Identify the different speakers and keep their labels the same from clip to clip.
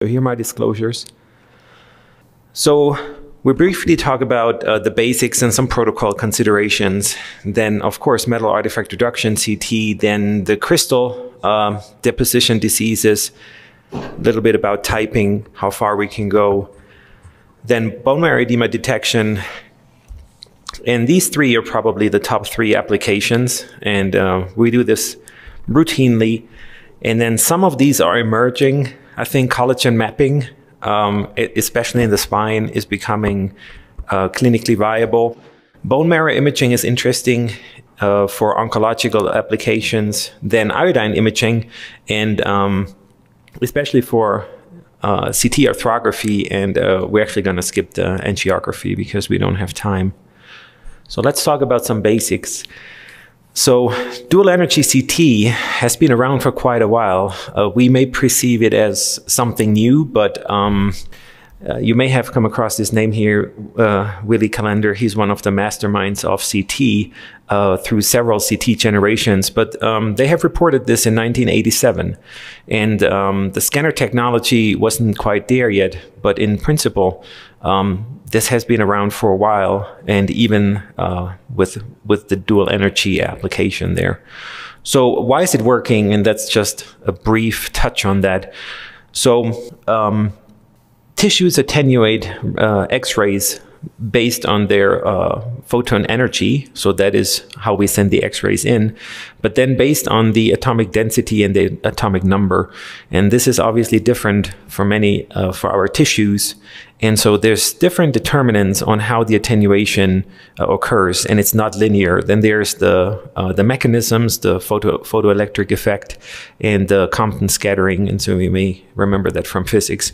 Speaker 1: So here are my disclosures. So we briefly talk about uh, the basics and some protocol considerations. Then, of course, metal artifact reduction, CT, then the crystal um, deposition diseases, a little bit about typing, how far we can go. Then bone marrow edema detection. And these three are probably the top three applications. And uh, we do this routinely. And then some of these are emerging I think collagen mapping, um, especially in the spine, is becoming uh, clinically viable. Bone marrow imaging is interesting uh, for oncological applications, then iodine imaging, and um, especially for uh, CT arthrography. And uh, we're actually going to skip the angiography because we don't have time. So let's talk about some basics. So dual energy CT has been around for quite a while. Uh, we may perceive it as something new, but um, uh, you may have come across this name here, uh, Willi Kalender. He's one of the masterminds of CT uh, through several CT generations, but um, they have reported this in 1987. And um, the scanner technology wasn't quite there yet, but in principle, um, this has been around for a while, and even uh, with with the dual energy application there. So why is it working? And that's just a brief touch on that. So um, tissues attenuate uh, X-rays based on their uh, photon energy. So that is how we send the X-rays in. But then based on the atomic density and the atomic number. And this is obviously different for many, uh, for our tissues. And so there's different determinants on how the attenuation uh, occurs, and it's not linear. Then there's the uh, the mechanisms, the photo photoelectric effect, and the Compton scattering. And so we may remember that from physics.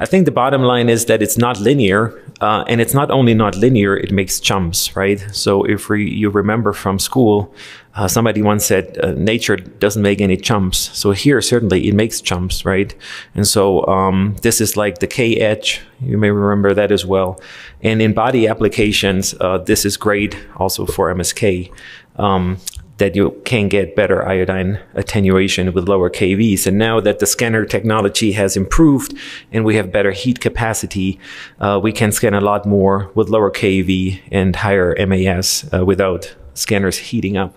Speaker 1: I think the bottom line is that it's not linear, uh, and it's not only not linear, it makes jumps, right? So if we, you remember from school, uh, somebody once said uh, nature doesn't make any jumps. So here certainly it makes jumps, right? And so um, this is like the K edge. You may remember that as well. And in body applications, uh, this is great also for MSK. Um, that you can get better iodine attenuation with lower KVs. And now that the scanner technology has improved and we have better heat capacity, uh, we can scan a lot more with lower KV and higher MAS uh, without scanners heating up.